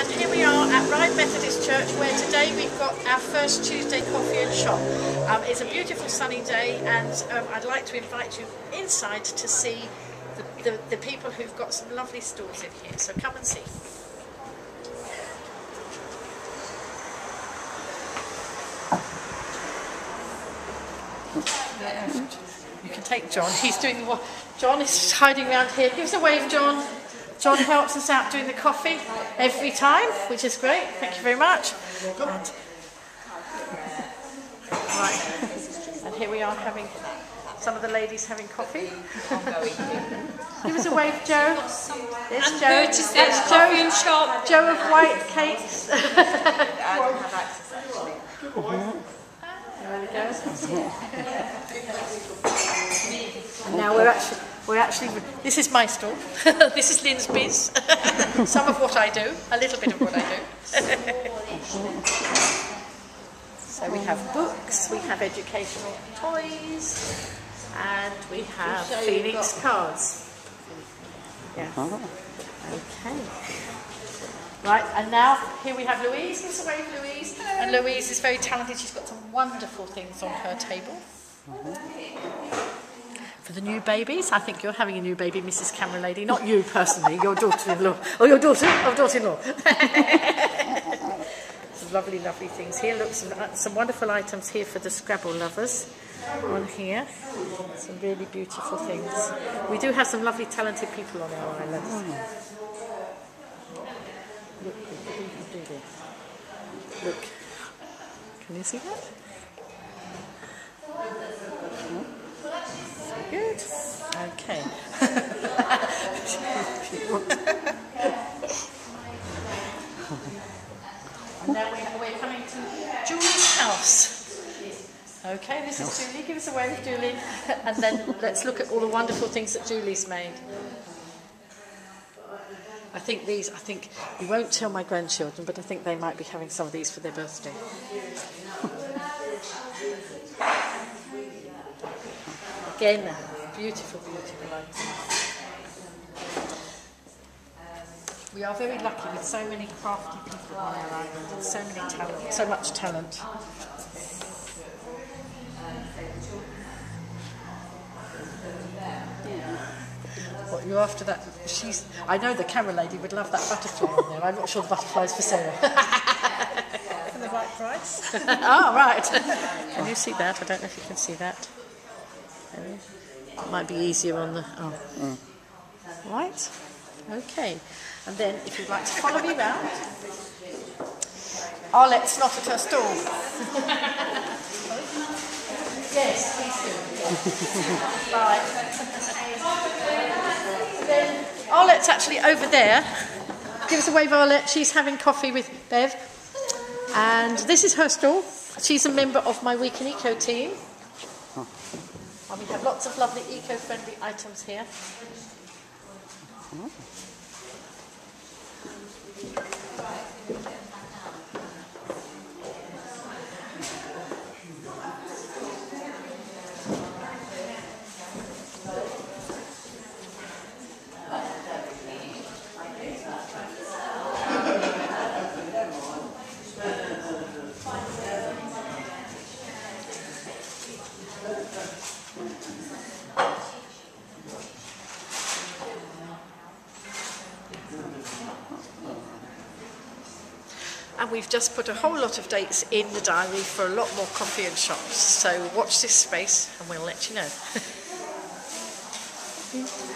and here we are at Ryde Methodist Church where today we've got our first Tuesday coffee and shop. Um, it's a beautiful sunny day and um, I'd like to invite you inside to see the, the, the people who've got some lovely stalls in here, so come and see. You can take John. He's doing what? John is hiding around here. Give us a wave, John. John helps us out doing the coffee every time, which is great. Thank you very much. And, right. And here we are having some of the ladies having coffee. Give us a wave, Joe. There's And Joe. Curtis That's is coffee and Joe. shop. Joe of Wight Cakes. I don't have access actually. There we go. And now we're actually, we're actually, this is my stall. this is Lyn's biz. Some of what I do, a little bit of what I do. so we have books, we have educational toys, and we have Phoenix cards. Yeah. Oh. Okay. Right, and now here we have Louise. Give us a wave, Louise. And Louise is very talented. She's got some wonderful things on her table. Mm-hmm. For the new babies, I think you're having a new baby, Mrs. Camera Lady. Not you personally, your daughter-in-law. Or your daughter of daughter-in-law. some lovely, lovely things here. Look, some, uh, some wonderful items here for the Scrabble lovers. on here. Some really beautiful things. We do have some lovely, talented people on our island. Look, we can do this. Look. Can you see that? Good. Okay. and now we're, we're coming to Julie's house. Okay, this is Julie. Give us a wave, Julie. And then let's look at all the wonderful things that Julie's made. I think these, I think, you won't tell my grandchildren, but I think they might be having some of these for their birthday. Again, beautiful, beautiful items. We are very lucky with so many crafty people on our island and so many talent, so much talent. What, you're after that? She's. I know the camera lady would love that butterfly on there. I'm not sure the butterfly's for sale. For the right price. oh, right. Can you see that? I don't know if you can see that. It might be easier on the. Oh. Mm. Right. Okay. And then, if you'd like to follow me round, Arlette's not at her stall. yes, please do. Bye. then Arlette's actually over there. Give us a wave, Arlette. She's having coffee with Bev. And this is her stall. She's a member of my Week in Eco team. And we have lots of lovely eco-friendly items here. Hmm? And we've just put a whole lot of dates in the diary for a lot more coffee and shops. So watch this space and we'll let you know.